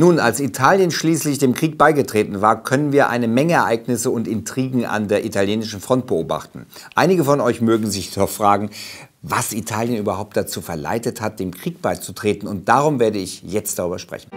Nun, als Italien schließlich dem Krieg beigetreten war, können wir eine Menge Ereignisse und Intrigen an der italienischen Front beobachten. Einige von euch mögen sich doch fragen, was Italien überhaupt dazu verleitet hat, dem Krieg beizutreten. Und darum werde ich jetzt darüber sprechen.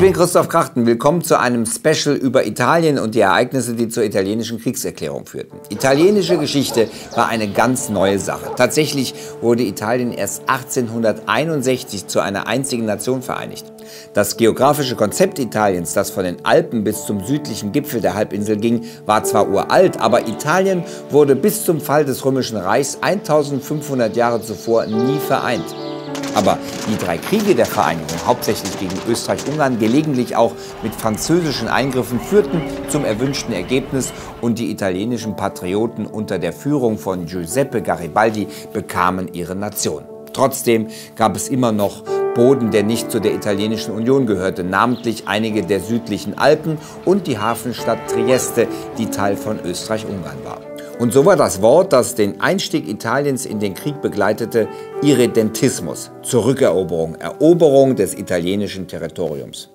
Ich bin Christoph Krachten. Willkommen zu einem Special über Italien und die Ereignisse, die zur italienischen Kriegserklärung führten. Italienische Geschichte war eine ganz neue Sache. Tatsächlich wurde Italien erst 1861 zu einer einzigen Nation vereinigt. Das geografische Konzept Italiens, das von den Alpen bis zum südlichen Gipfel der Halbinsel ging, war zwar uralt, aber Italien wurde bis zum Fall des Römischen Reichs 1500 Jahre zuvor nie vereint. Aber die drei Kriege der Vereinigung, hauptsächlich gegen Österreich-Ungarn, gelegentlich auch mit französischen Eingriffen, führten zum erwünschten Ergebnis und die italienischen Patrioten unter der Führung von Giuseppe Garibaldi bekamen ihre Nation. Trotzdem gab es immer noch Boden, der nicht zu der italienischen Union gehörte, namentlich einige der südlichen Alpen und die Hafenstadt Trieste, die Teil von Österreich-Ungarn war. Und so war das Wort, das den Einstieg Italiens in den Krieg begleitete, Irredentismus, Zurückeroberung, Eroberung des italienischen Territoriums.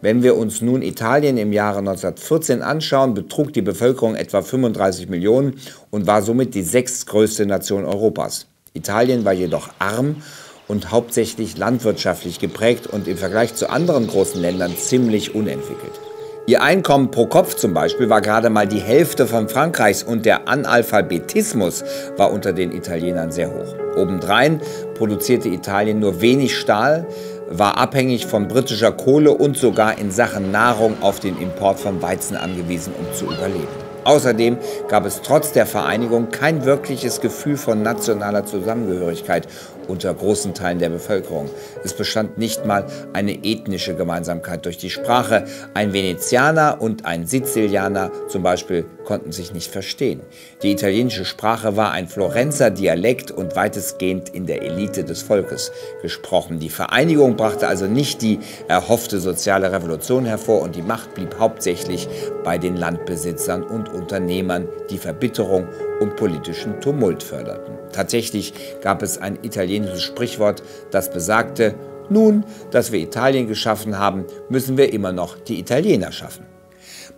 Wenn wir uns nun Italien im Jahre 1914 anschauen, betrug die Bevölkerung etwa 35 Millionen und war somit die sechstgrößte Nation Europas. Italien war jedoch arm und hauptsächlich landwirtschaftlich geprägt und im Vergleich zu anderen großen Ländern ziemlich unentwickelt. Ihr Einkommen pro Kopf zum Beispiel war gerade mal die Hälfte von Frankreichs und der Analphabetismus war unter den Italienern sehr hoch. Obendrein produzierte Italien nur wenig Stahl, war abhängig von britischer Kohle und sogar in Sachen Nahrung auf den Import von Weizen angewiesen, um zu überleben. Außerdem gab es trotz der Vereinigung kein wirkliches Gefühl von nationaler Zusammengehörigkeit unter großen Teilen der Bevölkerung. Es bestand nicht mal eine ethnische Gemeinsamkeit durch die Sprache. Ein Venezianer und ein Sizilianer zum Beispiel konnten sich nicht verstehen. Die italienische Sprache war ein Florenzer Dialekt und weitestgehend in der Elite des Volkes gesprochen. Die Vereinigung brachte also nicht die erhoffte soziale Revolution hervor und die Macht blieb hauptsächlich bei den Landbesitzern und Unternehmern, die Verbitterung und politischen Tumult förderten. Tatsächlich gab es ein italienisches Sprichwort, das besagte, nun, dass wir Italien geschaffen haben, müssen wir immer noch die Italiener schaffen.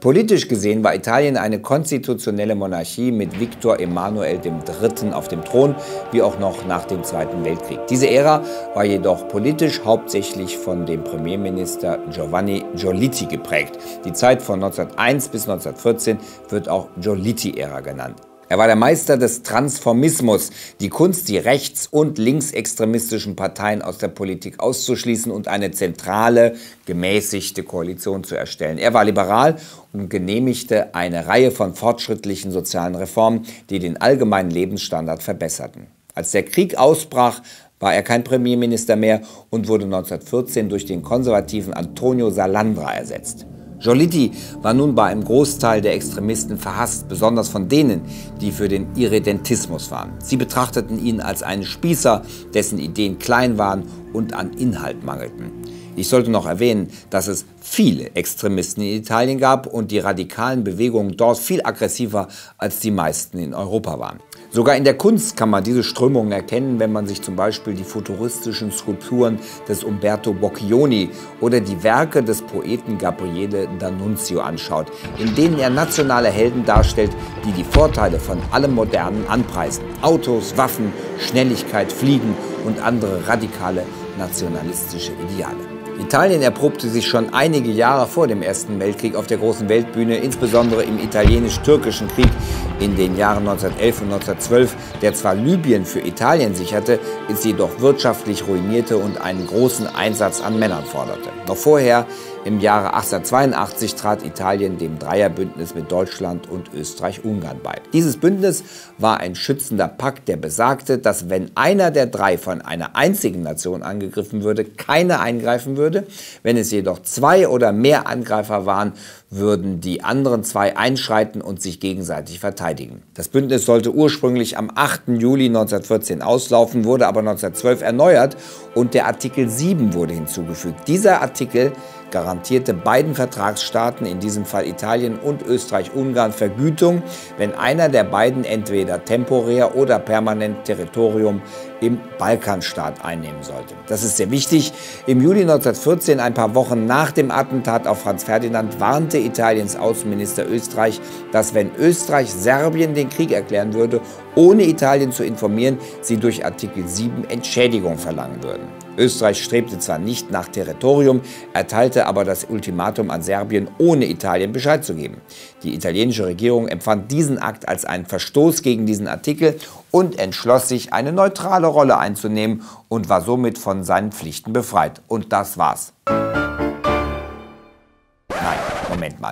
Politisch gesehen war Italien eine konstitutionelle Monarchie mit Victor Emanuel III. auf dem Thron, wie auch noch nach dem Zweiten Weltkrieg. Diese Ära war jedoch politisch hauptsächlich von dem Premierminister Giovanni Giolitti geprägt. Die Zeit von 1901 bis 1914 wird auch Giolitti-Ära genannt. Er war der Meister des Transformismus, die Kunst, die rechts- und linksextremistischen Parteien aus der Politik auszuschließen und eine zentrale, gemäßigte Koalition zu erstellen. Er war liberal und genehmigte eine Reihe von fortschrittlichen sozialen Reformen, die den allgemeinen Lebensstandard verbesserten. Als der Krieg ausbrach, war er kein Premierminister mehr und wurde 1914 durch den konservativen Antonio Salandra ersetzt. Giolitti war nun bei einem Großteil der Extremisten verhasst, besonders von denen, die für den Irredentismus waren. Sie betrachteten ihn als einen Spießer, dessen Ideen klein waren und an Inhalt mangelten. Ich sollte noch erwähnen, dass es viele Extremisten in Italien gab und die radikalen Bewegungen dort viel aggressiver als die meisten in Europa waren. Sogar in der Kunst kann man diese Strömungen erkennen, wenn man sich zum Beispiel die futuristischen Skulpturen des Umberto Boccioni oder die Werke des Poeten Gabriele D'Annunzio anschaut, in denen er nationale Helden darstellt, die die Vorteile von allem Modernen anpreisen. Autos, Waffen, Schnelligkeit, Fliegen und andere radikale nationalistische Ideale. Italien erprobte sich schon einige Jahre vor dem Ersten Weltkrieg auf der großen Weltbühne, insbesondere im italienisch-türkischen Krieg in den Jahren 1911 und 1912, der zwar Libyen für Italien sicherte, es jedoch wirtschaftlich ruinierte und einen großen Einsatz an Männern forderte. Noch vorher im Jahre 1882 trat Italien dem Dreierbündnis mit Deutschland und Österreich-Ungarn bei. Dieses Bündnis war ein schützender Pakt, der besagte, dass wenn einer der drei von einer einzigen Nation angegriffen würde, keiner eingreifen würde. Wenn es jedoch zwei oder mehr Angreifer waren, würden die anderen zwei einschreiten und sich gegenseitig verteidigen. Das Bündnis sollte ursprünglich am 8. Juli 1914 auslaufen, wurde aber 1912 erneuert und der Artikel 7 wurde hinzugefügt. Dieser Artikel garantierte beiden Vertragsstaaten, in diesem Fall Italien und Österreich-Ungarn, Vergütung, wenn einer der beiden entweder temporär oder permanent Territorium im Balkanstaat einnehmen sollte. Das ist sehr wichtig. Im Juli 1914, ein paar Wochen nach dem Attentat auf Franz Ferdinand, warnte Italiens Außenminister Österreich, dass wenn Österreich Serbien den Krieg erklären würde, ohne Italien zu informieren, sie durch Artikel 7 Entschädigung verlangen würden. Österreich strebte zwar nicht nach Territorium, erteilte aber das Ultimatum an Serbien, ohne Italien Bescheid zu geben. Die italienische Regierung empfand diesen Akt als einen Verstoß gegen diesen Artikel und entschloss sich, eine neutrale Rolle einzunehmen und war somit von seinen Pflichten befreit. Und das war's.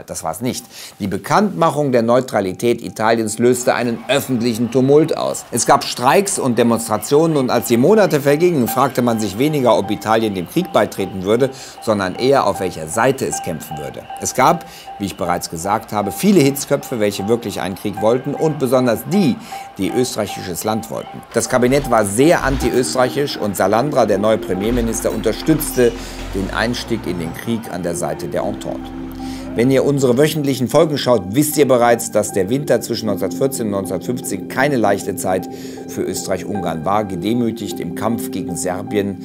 Mal, das war's nicht. Die Bekanntmachung der Neutralität Italiens löste einen öffentlichen Tumult aus. Es gab Streiks und Demonstrationen und als die Monate vergingen, fragte man sich weniger, ob Italien dem Krieg beitreten würde, sondern eher, auf welcher Seite es kämpfen würde. Es gab, wie ich bereits gesagt habe, viele Hitzköpfe, welche wirklich einen Krieg wollten und besonders die, die österreichisches Land wollten. Das Kabinett war sehr anti-österreichisch und Salandra, der neue Premierminister, unterstützte den Einstieg in den Krieg an der Seite der Entente. Wenn ihr unsere wöchentlichen Folgen schaut, wisst ihr bereits, dass der Winter zwischen 1914 und 1915 keine leichte Zeit für Österreich-Ungarn war. Gedemütigt im Kampf gegen Serbien,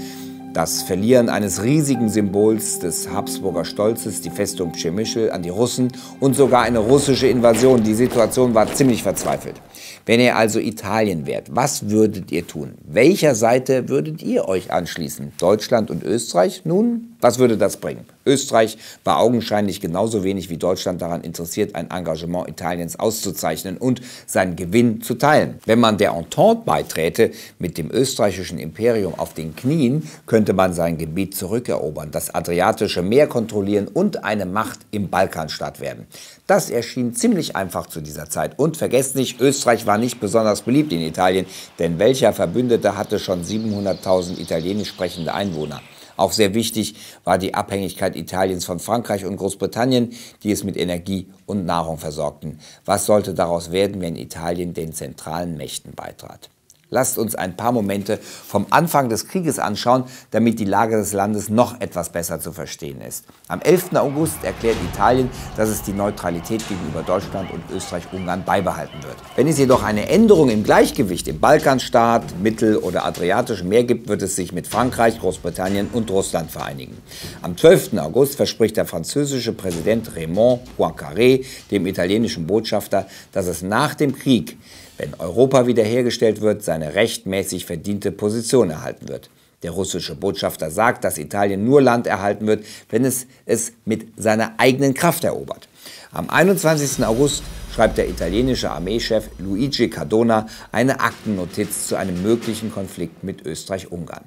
das Verlieren eines riesigen Symbols des Habsburger Stolzes, die Festung Przemyśl an die Russen und sogar eine russische Invasion. Die Situation war ziemlich verzweifelt. Wenn ihr also Italien wärt, was würdet ihr tun? Welcher Seite würdet ihr euch anschließen? Deutschland und Österreich? Nun, was würde das bringen? Österreich war augenscheinlich genauso wenig wie Deutschland daran interessiert, ein Engagement Italiens auszuzeichnen und seinen Gewinn zu teilen. Wenn man der Entente beiträte mit dem österreichischen Imperium auf den Knien, könnte man sein Gebiet zurückerobern, das Adriatische Meer kontrollieren und eine Macht im Balkanstaat werden. Das erschien ziemlich einfach zu dieser Zeit. Und vergesst nicht, Österreich war nicht besonders beliebt in Italien, denn welcher Verbündete hatte schon 700.000 italienisch sprechende Einwohner? Auch sehr wichtig war die Abhängigkeit Italiens von Frankreich und Großbritannien, die es mit Energie und Nahrung versorgten. Was sollte daraus werden, wenn Italien den zentralen Mächten beitrat? Lasst uns ein paar Momente vom Anfang des Krieges anschauen, damit die Lage des Landes noch etwas besser zu verstehen ist. Am 11. August erklärt Italien, dass es die Neutralität gegenüber Deutschland und Österreich-Ungarn beibehalten wird. Wenn es jedoch eine Änderung im Gleichgewicht im Balkanstaat, Mittel- oder Adriatischen Meer gibt, wird es sich mit Frankreich, Großbritannien und Russland vereinigen. Am 12. August verspricht der französische Präsident Raymond Poincaré dem italienischen Botschafter, dass es nach dem Krieg wenn Europa wiederhergestellt wird, seine rechtmäßig verdiente Position erhalten wird. Der russische Botschafter sagt, dass Italien nur Land erhalten wird, wenn es es mit seiner eigenen Kraft erobert. Am 21. August schreibt der italienische Armeechef Luigi Cardona eine Aktennotiz zu einem möglichen Konflikt mit Österreich-Ungarn.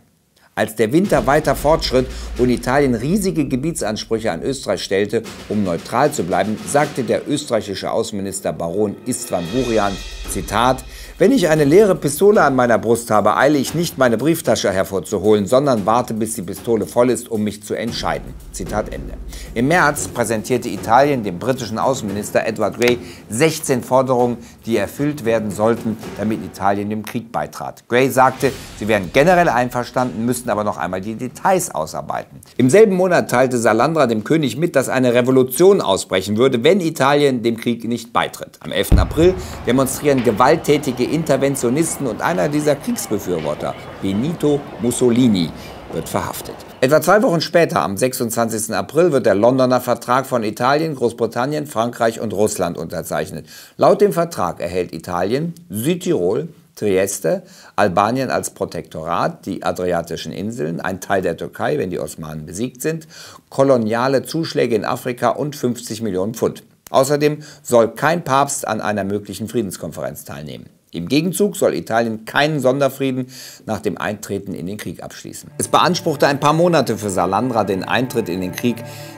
Als der Winter weiter fortschritt und Italien riesige Gebietsansprüche an Österreich stellte, um neutral zu bleiben, sagte der österreichische Außenminister Baron Istvan Burian, Zitat, wenn ich eine leere Pistole an meiner Brust habe, eile ich nicht, meine Brieftasche hervorzuholen, sondern warte, bis die Pistole voll ist, um mich zu entscheiden. Zitat Ende. Im März präsentierte Italien dem britischen Außenminister Edward Grey 16 Forderungen, die erfüllt werden sollten, damit Italien dem Krieg beitrat. Grey sagte, sie wären generell einverstanden, müssten aber noch einmal die Details ausarbeiten. Im selben Monat teilte Salandra dem König mit, dass eine Revolution ausbrechen würde, wenn Italien dem Krieg nicht beitritt. Am 11. April demonstrieren gewalttätige Interventionisten und einer dieser Kriegsbefürworter, Benito Mussolini, wird verhaftet. Etwa zwei Wochen später, am 26. April, wird der Londoner Vertrag von Italien, Großbritannien, Frankreich und Russland unterzeichnet. Laut dem Vertrag erhält Italien Südtirol, Trieste, Albanien als Protektorat, die Adriatischen Inseln, ein Teil der Türkei, wenn die Osmanen besiegt sind, koloniale Zuschläge in Afrika und 50 Millionen Pfund. Außerdem soll kein Papst an einer möglichen Friedenskonferenz teilnehmen. Im Gegenzug soll Italien keinen Sonderfrieden nach dem Eintreten in den Krieg abschließen. Es beanspruchte ein paar Monate für Salandra, den Eintritt in den Krieg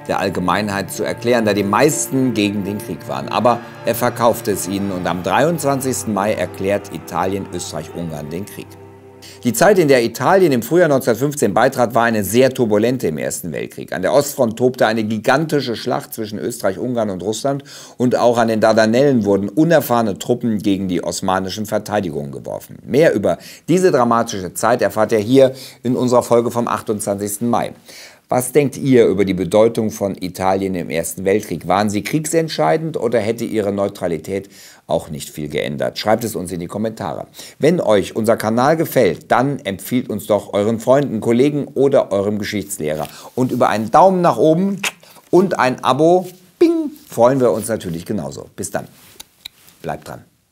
der Allgemeinheit zu erklären, da die meisten gegen den Krieg waren. Aber er verkaufte es ihnen und am 23. Mai erklärt Italien Österreich-Ungarn den Krieg. Die Zeit, in der Italien im Frühjahr 1915 beitrat, war eine sehr turbulente im Ersten Weltkrieg. An der Ostfront tobte eine gigantische Schlacht zwischen Österreich, Ungarn und Russland und auch an den Dardanellen wurden unerfahrene Truppen gegen die osmanischen Verteidigungen geworfen. Mehr über diese dramatische Zeit erfahrt ihr hier in unserer Folge vom 28. Mai. Was denkt ihr über die Bedeutung von Italien im Ersten Weltkrieg? Waren sie kriegsentscheidend oder hätte ihre Neutralität auch nicht viel geändert? Schreibt es uns in die Kommentare. Wenn euch unser Kanal gefällt, dann empfiehlt uns doch euren Freunden, Kollegen oder eurem Geschichtslehrer. Und über einen Daumen nach oben und ein Abo, bing, freuen wir uns natürlich genauso. Bis dann. Bleibt dran.